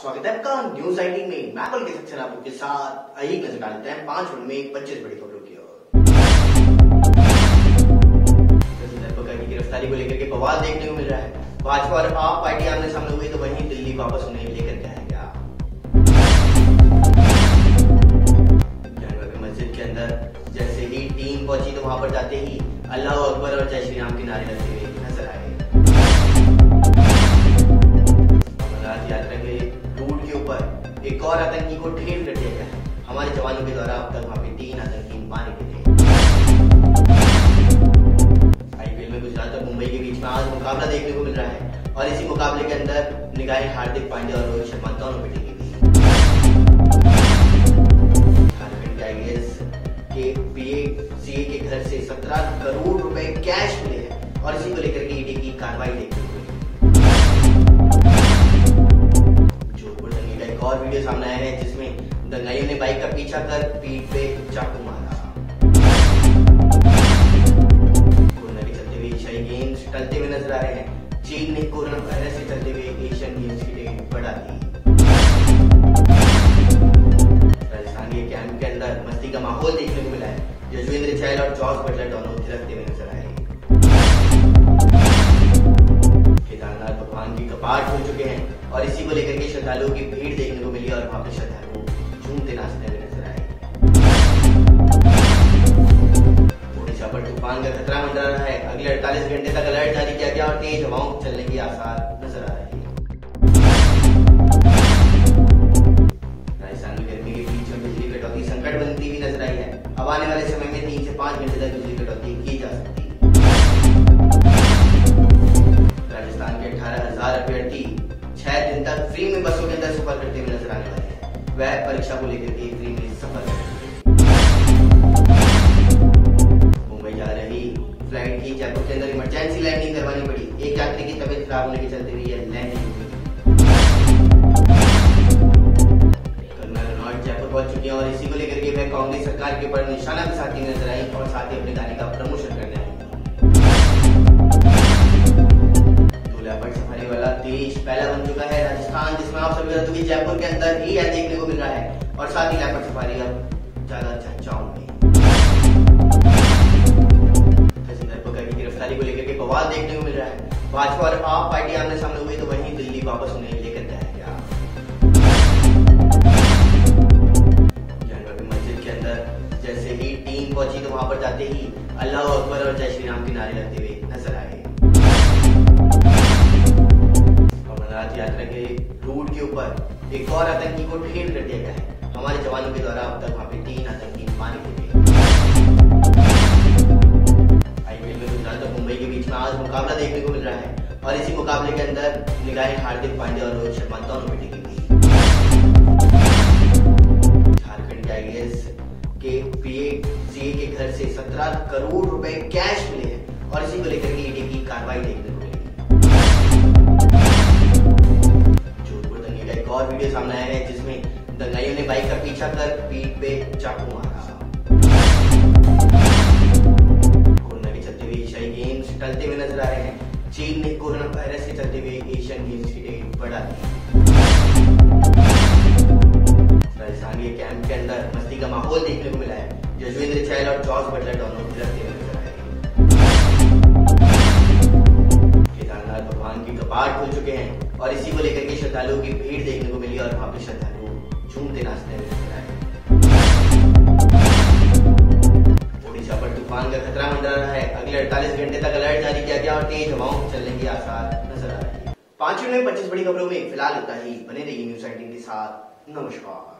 स्वागत है आपका न्यूज़ आई में मैं कल के सेक्शन आपके साथ आइए नज़र डालते हैं पाँच मिनट में पच्चीस बड़ी खबरों की ओर। की गिरफ्तारी को लेकर के बवाल देखने को मिल रहा है। भाजपा और आप पार्टी आमने सामने हुई तो वहीं दिल्ली वापस उन्हें लेकर के आएगा मस्जिद के अंदर जैसे ही टीम पहुँची तो वहाँ पर जाते ही अल्लाह अकबर और जय श्री राम के नारे लगते हुए अंदर हार्दिक पांड्या और रोहित शर्मा दोनों थी। आईएएस के पीए सीए के घर से 17 करोड़ रुपए कैश मिले हैं और इसी को लेकर ईडी की कार्रवाई को मिली जोधपुर दंगे का एक और वीडियो सामने आया है, जिसमें दंगाइयों ने बाइक का पीछा कर पीठ पे चाकू मारा। कोरोना के चलते हुए एशियाई गेम्स टलते हुए नज़र आ रहे हैं। चीन ने कोरोना यजवेंद्र चहल और जॉर्ज बटलर दोनों थिरकते हुए नज़र आए केदारनाथ भगवान की कपाट हो चुके हैं और इसी को लेकर के श्रद्धालुओं की भीड़ देखने को मिली और वहाँ पे श्रद्धालु झूमते नाचते हुए नज़र आए। ओडिशा पर तूफ़ान का खतरा मंडरा रहा है। अगले 48 घंटे तक अलर्ट जारी किया गया और तेज हवाओं चलने के आसार नज़र आ रहे हैं। अब आने वाले समय में तीन से पाँच घंटे तक बिजली कटौती की जा सकती है। राजस्थान के अठारह हज़ार अभ्यर्थी छह दिन तक फ्री में बसों के अंदर सफ़र करते हुए नज़र आने वाले हैं। वह परीक्षा को लेकर के फ्री में सफ़र मुंबई जा रही फ़्लाइट की जयपुर के अंदर इमरजेंसी लैंडिंग करवानी पड़ी। एक यात्री की तबीयत खराब होने के चलते हुई यह लैंडिंग वह कांग्रेस सरकार के ऊपर निशाना भी साथी नज़र आई और साथ ही अपने गाने का प्रमोशन करने आई। सफारी वाला देश पहला बन चुका है राजस्थान, जिसमें आप सभी कि जयपुर के अंदर ही यह देखने को मिल रहा है और साथ ही लेपर्ड सफारी अब ज़्यादा चर्चाओं में। गिरफ्तारी को लेकर के बवाल देखने को मिल रहा है। भाजपा और आप पार्टी आमने सामने हुई तो वहीं दिल्ली वापस उन्हें और जय श्री राम के नारे लगते हुए नज़र आए अमरनाथ यात्रा के रूट के ऊपर एक और आतंकी को ढेर कर दिया गया है। हमारे जवानों के द्वारा अब तक वहाँ पे तीन आतंकी मारे गए आईपीएल में गुजरात और मुंबई के बीच में आज मुकाबला देखने को मिल रहा है और इसी मुकाबले के अंदर निगाहें हार्दिक पांड्या और रोहित शर्मा दोनों पे टिकी थी झारखंड आईएएस के पीए, सीए के घर से 17 करोड़ रुपए कैश मिले हैं और इसी को लेकर ईडी की कार्रवाई देखने को जोधपुर दंगे का एक और वीडियो सामने आया है, जिसमें दंगाइयों ने बाइक का पीछा कर पीठ पे चाकू मारा। कोरोना के चलते हुए एशियाई गेम्स टलते हुए नज़र आ रहे हैं। चीन ने कोरोना वायरस के चलते हुए एशियन गेम्स की डेट बढ़ा दी। और इसी को लेकर के श्रद्धालुओं की भीड़ देखने को मिली और वहाँ पे श्रद्धालु झूमते नाचते हुए नज़र आए। ओडिशा पर तूफ़ान का खतरा मंडरा रहा है। अगले 48 घंटे तक अलर्ट जारी किया गया और तेज हवाओं चलने के आसार नज़र आ रहे हैं। पाँच मिनट में पच्चीस बड़ी खबरों में फ़िलहाल इतना ही। बने रहिए न्यूज़ एटीन के साथ। नमस्कार।